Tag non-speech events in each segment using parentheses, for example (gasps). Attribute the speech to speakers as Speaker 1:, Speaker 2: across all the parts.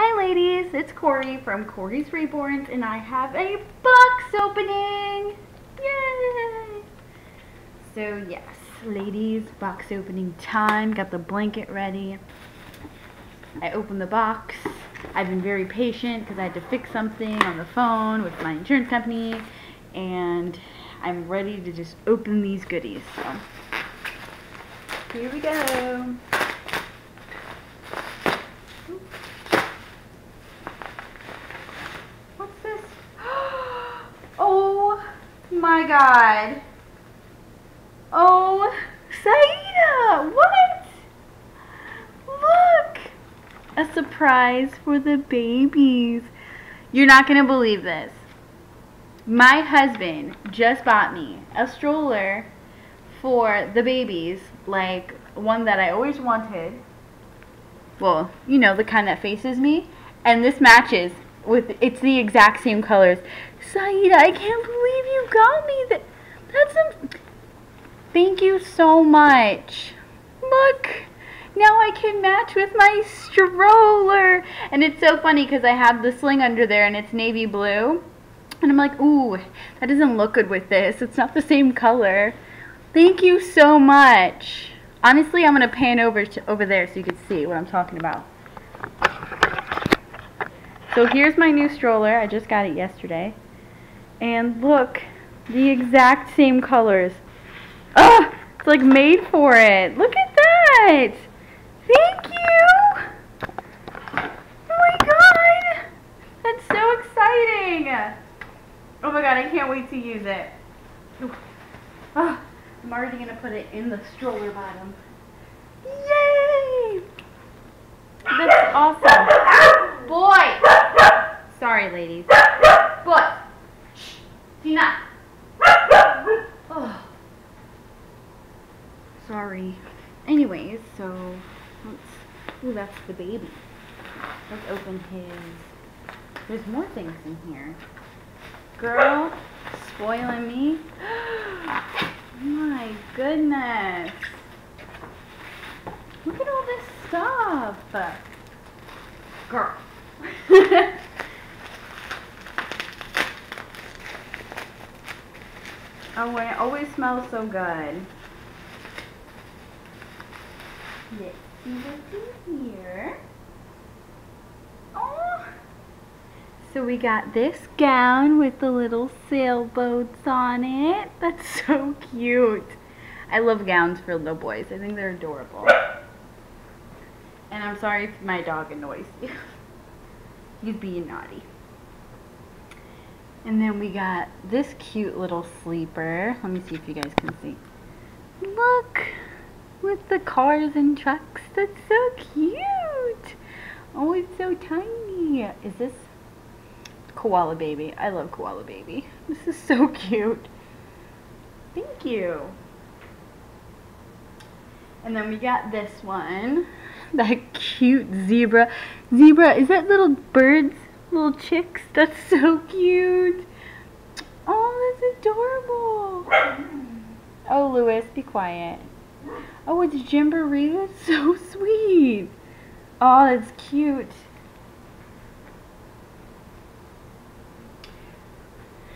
Speaker 1: Hi ladies, it's Corey from Corey's Reborns and I have a box opening! Yay! So yes, ladies, box opening time. Got the blanket ready. I opened the box. I've been very patient because I had to fix something on the phone with my insurance company and I'm ready to just open these goodies. So here we go. My god. Oh, Saida, what? Look, a surprise for the babies. You're not going to believe this. My husband just bought me a stroller for the babies, like one that I always wanted. Well, you know, the kind that faces me. And this matches with, it's the exact same colors. Saida, I can't believe you got me that. That's a. Thank you so much. Look, now I can match with my stroller. And it's so funny because I have the sling under there and it's navy blue. And I'm like, ooh, that doesn't look good with this. It's not the same color. Thank you so much. Honestly, I'm going to pan over to over there so you can see what I'm talking about. So here's my new stroller. I just got it yesterday. And look, the exact same colors. Ah, it's like made for it. Look at that. Thank you. Oh my god. That's so exciting. Oh my god, I can't wait to use it. Oh, I'm already going to put it in the stroller bottom. Yay! That's awesome. Boy! Sorry, ladies. Boy! Tina! Oh. Sorry. Anyways, so let's. Ooh, that's the baby. Let's open his. There's more things in here. Girl, spoiling me. (gasps) My goodness. Look at all this stuff. Girl. (laughs) Oh, and it always smells so good. Let's see what's in here. Oh! So we got this gown with the little sailboats on it. That's (laughs) so cute. I love gowns for little boys. I think they're adorable. And I'm sorry if my dog annoys you. (laughs) He's being naughty. And then we got this cute little sleeper. Let me see if you guys can see. Look! With the cars and trucks. That's so cute! Oh, it's so tiny. Is this Koala Baby? I love Koala Baby. This is so (laughs) cute. Thank you. And then we got this one. (laughs) That cute zebra. Zebra, is that little birds? Little chicks. That's so cute. Oh, that's adorable. Oh, Lewis, be quiet. Oh, it's Gymboree. That's so sweet. Oh, that's cute.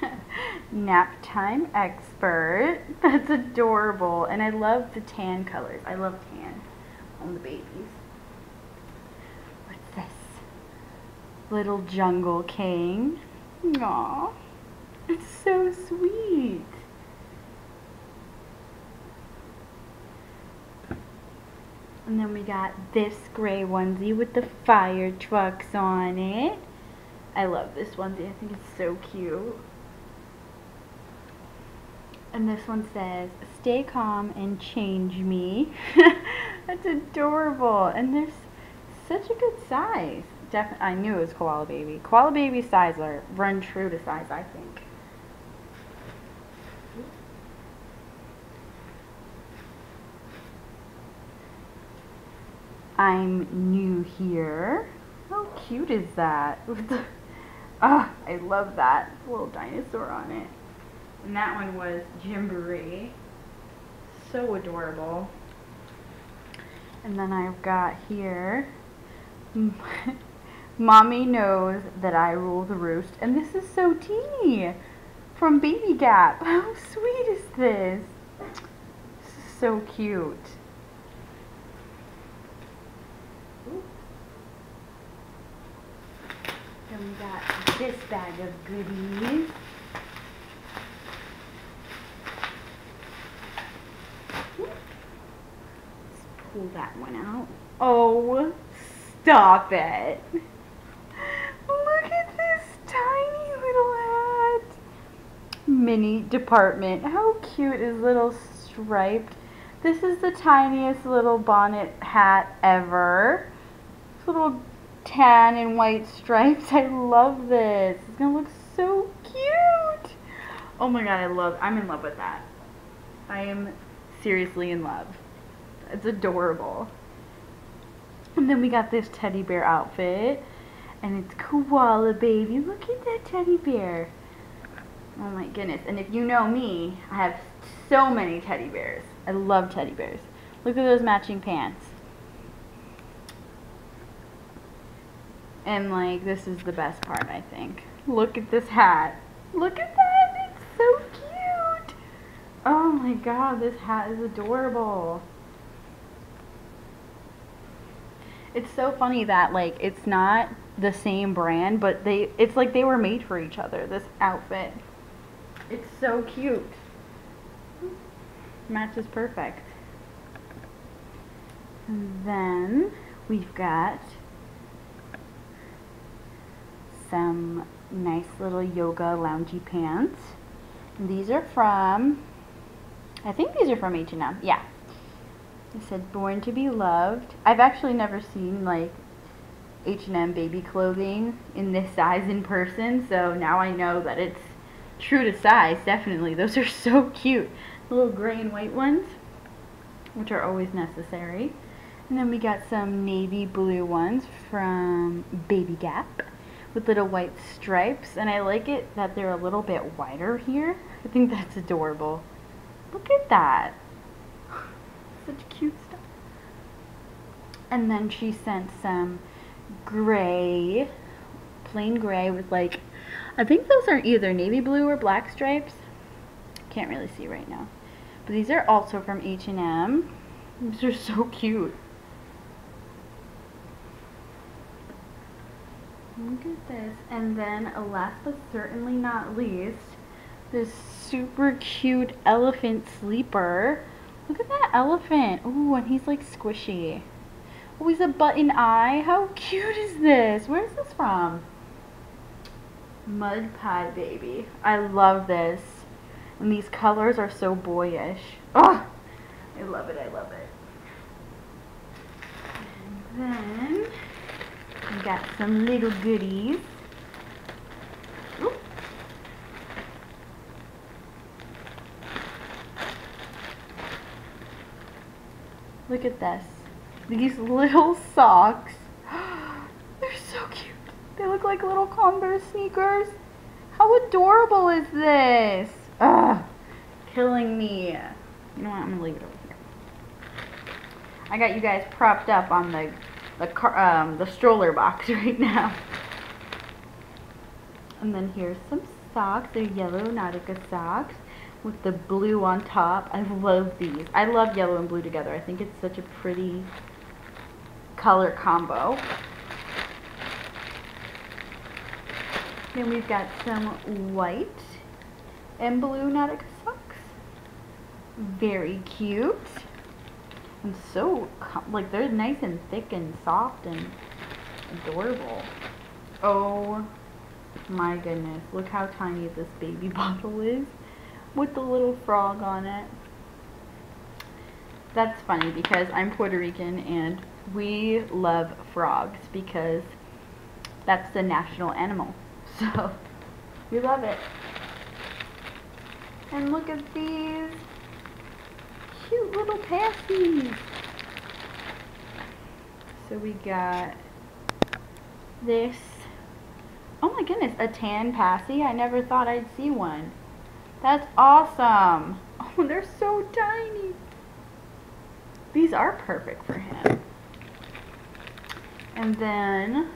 Speaker 1: (laughs) Nap time expert. That's adorable. And I love the tan colors. I love tan on the babies. Little jungle king. Aw, it's so sweet. And then we got this gray onesie with the fire trucks on it. I love this onesie. I think it's so cute. And this one says, stay calm and change me. (laughs) That's adorable. And there's such a good size definitely, I knew it was Koala Baby. Koala Baby size are run true to size, I think. I'm new here. How cute is that? (laughs) Ah, oh, I love that. Little dinosaur on it. And that one was Gymboree. So adorable. And then I've got here (laughs) Mommy knows that I rule the roost. And this is so teeny from Baby Gap. (laughs) How sweet is this? This is so cute. Then we got this bag of goodies. Let's pull that one out. Oh, stop it. Look at this tiny little hat. Mini department. How cute is little striped. This is the tiniest little bonnet hat ever. Little tan and white stripes. I love this. It's gonna look so cute. Oh my god, I love, I'm in love with that. I am seriously in love. It's adorable. And then we got this teddy bear outfit. And it's koala baby. Look at that teddy bear. Oh my goodness. And if you know me, I have so many teddy bears. I love teddy bears. Look at those matching pants. And like, this is the best part, I think. Look at this hat. Look at that. It's so cute. Oh my god, this hat is adorable. It's so funny that like it's not the same brand, but they it's like they were made for each other, this outfit. It's so cute. Matches perfect. Then we've got some nice little yoga loungy pants. And these are from, I think these are from H&M. Yeah. It said born to be loved. I've actually never seen like H&M baby clothing in this size in person, so now I know that it's true to size, definitely. Those are so cute. The little gray and white ones, which are always necessary. And then we got some navy blue ones from Baby Gap with little white stripes. And I like it that they're a little bit wider here. I think that's adorable. Look at that. Such cute stuff. And then she sent some gray, plain gray with like, I think those are either navy blue or black stripes. Can't really see right now. But these are also from H&M. These are so cute. Look at this. And then last but certainly not least, this super cute elephant sleeper. Look at that elephant. Ooh, and he's like squishy. Oh, he's a button eye. How cute is this? Where's this from? Mud Pie Baby. I love this. And these colors are so boyish. Oh, I love it. I love it. And then we got some little goodies. Look at this. These (laughs) little socks. They're so cute. They look like little Converse sneakers. How adorable is this? Ugh, killing me. You know what? I'm gonna leave it over here. I got you guys propped up on the the car, um, the stroller box (laughs) right now. And then here's some socks. They're yellow Nautica socks with the blue on top. I love these. I love yellow and blue together. I think it's such a pretty color combo. Then we've got some white and blue Nautica socks. Very cute. And so, like, they're nice and thick and soft and adorable. Oh my goodness. Look how tiny this baby (laughs) bottle is with the little frog on it. That's funny because I'm Puerto Rican and we love frogs because that's the national animal. (laughs) So, we love it. And look at these cute little passies. So we got this. Oh my goodness, a tan passy. I never thought I'd see one. That's awesome. (laughs) Oh, they're so tiny. These are perfect for him. And then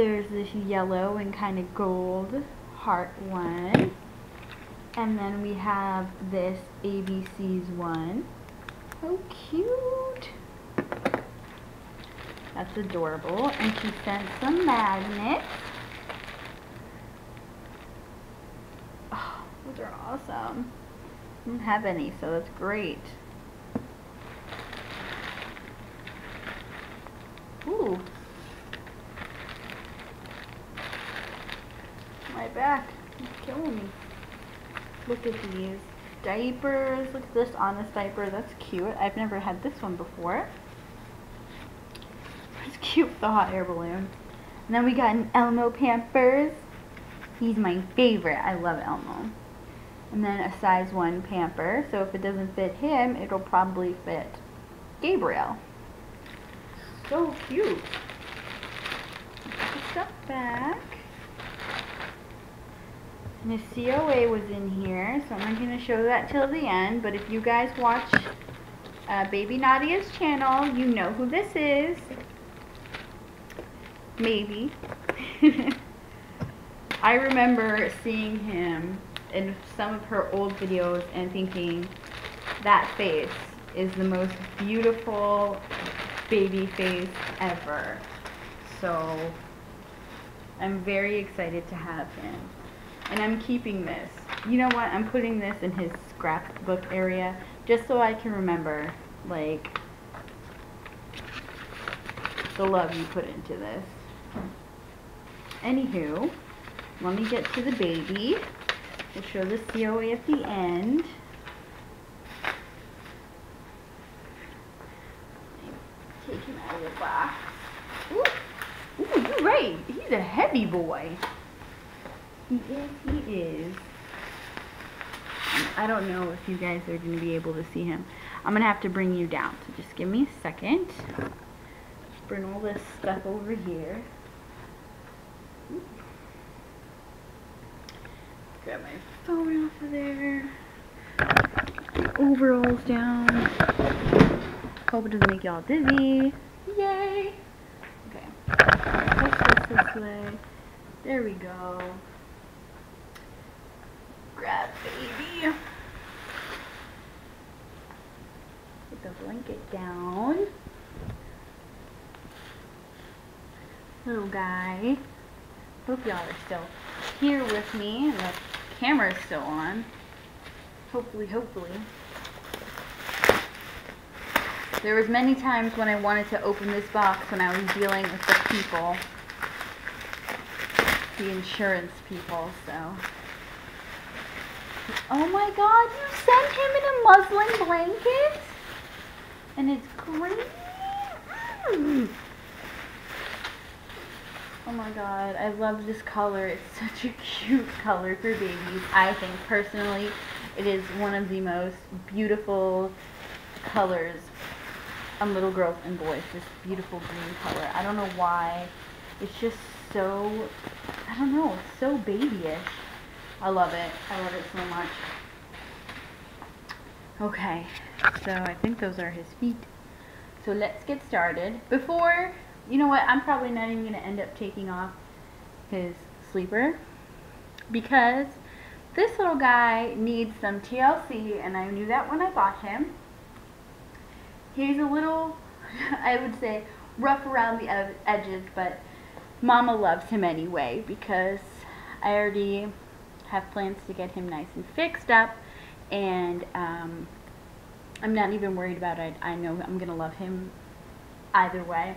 Speaker 1: there's this yellow and kind of gold heart one. And then we have this ABC's one. How cute. That's adorable. And she sent some magnets. Oh, those are awesome. I don't have any, so that's great. Ooh. My back is killing me. Look at these diapers. Look at this honest diaper. That's cute. I've never had this one before. It's (laughs) cute with the hot air balloon. And then we got an Elmo Pampers. He's my favorite. I love Elmo. And then a size 1 pamper. So if it doesn't fit him, it'll probably fit Gabriel. So cute. Put stuff back. His COA was in here, so I'm not going to show that till the end. But if you guys watch uh, Baby Nadia's channel, you know who this is. Maybe. (laughs) I remember seeing him in some of her old videos and thinking that face is the most beautiful baby face ever. So I'm very excited to have him. And I'm keeping this. You know what? I'm putting this in his scrapbook area just so I can remember, like, the love you put into this. Anywho, let me get to the baby. We'll show the COA at the end. Take him out of the box. Ooh, Ooh you're right. He's a heavy boy. He is, he is. I don't know if you guys are going to be able to see him. I'm going to have to bring you down. So just give me a second. Just bring all this stuff over here. Grab my phone off of there. Overalls down. Hope it doesn't make y'all dizzy. Yay! Okay. Push this this way. There we go. Grab baby. Put the blanket down. Little guy. Hope y'all are still here with me and the camera is still on. Hopefully, hopefully. There was many times when I wanted to open this box when I was dealing with the people. The insurance people, so. Oh my god, you sent him in a muslin blanket? And it's green? Mm. Oh my god, I love this color. It's such a cute color for babies. I think personally it is one of the most beautiful colors on little girls and boys. This beautiful green color. I don't know why. It's just so, I don't know, it's so babyish. I love it. I love it so much. Okay, so I think those are his feet. So let's get started. Before, you know what, I'm probably not even going to end up taking off his sleeper because this little guy needs some TLC and I knew that when I bought him. He's a little, (laughs) I would say, rough around the ed edges, but Mama loves him anyway because I already have plans to get him nice and fixed up and um, I'm not even worried about it. I know I'm going to love him either way.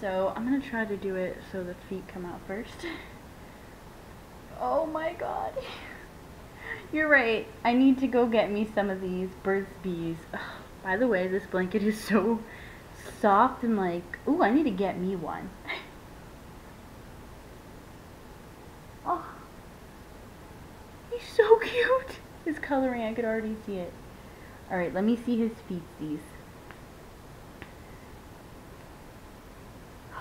Speaker 1: So I'm going to try to do it so the feet come out first. (laughs) oh my god. (laughs) You're right. I need to go get me some of these Burt's Bees. Ugh, by the way, this blanket is so soft and like, ooh, I need to get me one. (laughs) oh. He's so cute. His coloring, I could already see it. Alright, let me see his feetsies. (gasps)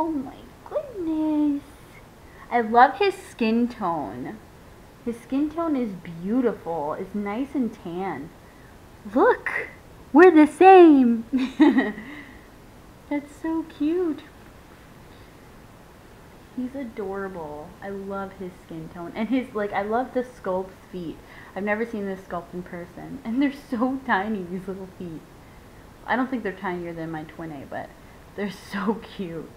Speaker 1: Oh my goodness. I love his skin tone. His skin tone is beautiful. It's nice and tan. Look! We're the same! (laughs) That's so cute. He's adorable. I love his skin tone. And his, like, I love the sculpt's feet. I've never seen this sculpt in person. And they're so tiny, these little feet. I don't think they're tinier than my twin A, but they're (laughs) so cute.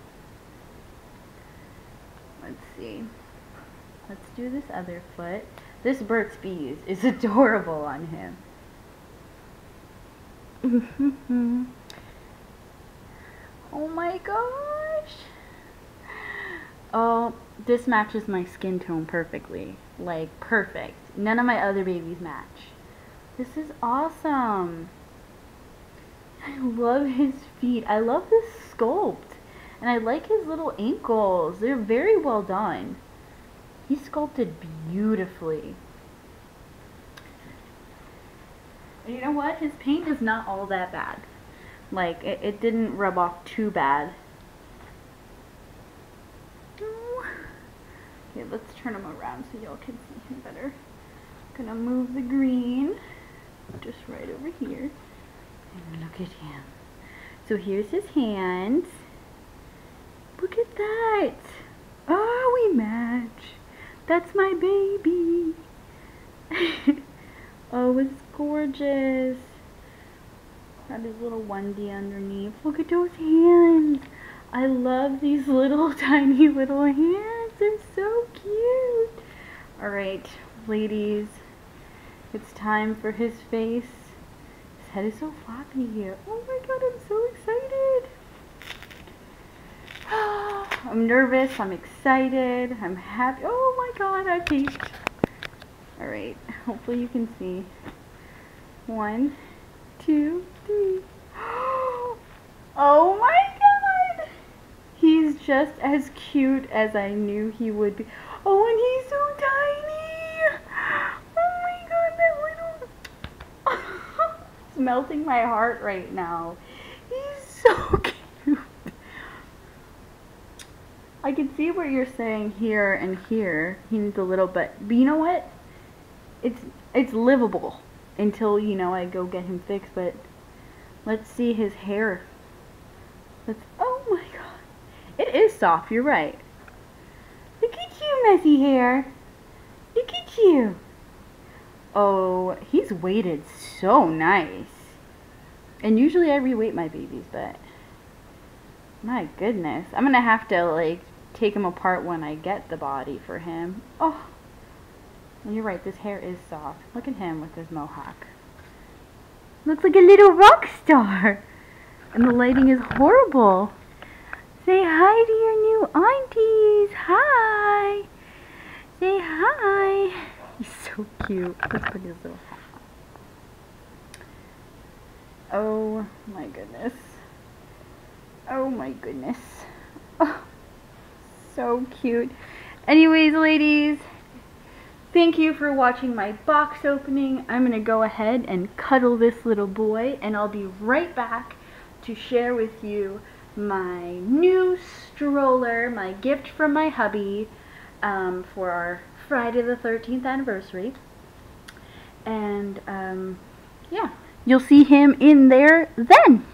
Speaker 1: Let's see. Let's do this other foot. This Burt's Bees is (laughs) adorable on him. (laughs) oh my gosh. Oh, this matches my skin tone perfectly. Like, perfect. None of my other babies match. This is awesome. I love his feet. I love this sculpt. And I like his little ankles. They're very well done. He's sculpted beautifully. And you know what? His paint is not all that bad. Like, it, it didn't rub off too bad. Okay, let's turn him around so y'all can see him better. Gonna move the green just right over here. And look at him. So here's his hands. Look at that. Oh, we match. That's my baby. (laughs) oh, it's gorgeous. Got his little onesie underneath. Look at those hands. I love these (laughs) little tiny little hands. They're so cute. Alright, ladies. It's time for his face. His head is so floppy here. Oh my god, I'm so excited. (gasps) I'm nervous. I'm excited. I'm happy. Oh my god, I peeked. Alright, hopefully you can see. One, two, three. (gasps) Oh my just as cute as I knew he would be. Oh, and he's so tiny! Oh my god, that little... (laughs) it's melting my heart right now. He's so (laughs) cute. I can see what you're saying here and here. He needs a little bit. But you know what? It's it's livable until, you know, I go get him fixed. But let's see his hair. Let's... Oh. It is soft, you're right. Look at you, messy hair. Look at you. Oh, he's weighted so nice. And usually I reweight my babies, but my goodness. I'm going to have to like take him apart when I get the body for him. Oh, you're right, this hair is soft. Look at him with his mohawk. Looks like a little rock star. And the lighting is horrible. Say hi to your new aunties. Hi. Say hi. He's so cute. Let's put his little Oh my goodness. Oh my goodness. Oh, so cute. Anyways, ladies, thank you for watching my box opening. I'm going to go ahead and cuddle this little boy, and I'll be right back to share with you my new stroller, my gift from my hubby um, for our Friday the 13th anniversary. And um, yeah, you'll see him in there then.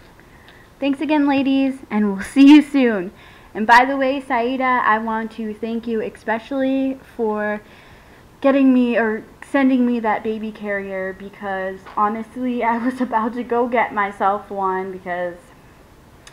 Speaker 1: Thanks again, ladies, and we'll (laughs) see you soon. And by the way, Saida, I want to thank you especially for getting me or sending me that baby carrier because honestly, (laughs) I was about to go get myself one because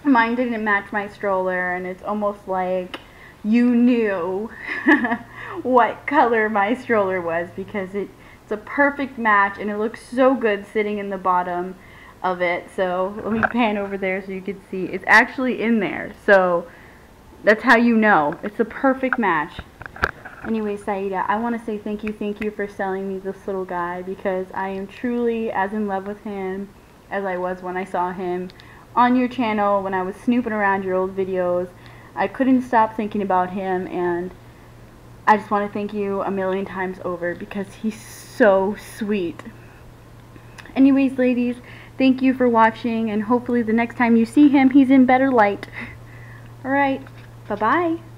Speaker 1: mine didn't match my stroller and it's almost like you knew (laughs) what color my stroller was because it, it's a perfect match and it looks so good sitting in the bottom of it. So let me pan over there so you can see. It's actually in there so that's how you know. It's a perfect match. Anyway Saida I want to say thank you thank you for selling me this little guy because I am truly as in love with him as I was when I saw him on your channel when I was snooping around your old videos. I couldn't stop thinking about him and I just want to thank you a million times over because he's so sweet. Anyways, ladies, thank you for watching and hopefully the next time you see him, he's in better light. (laughs) Alright, bye-bye.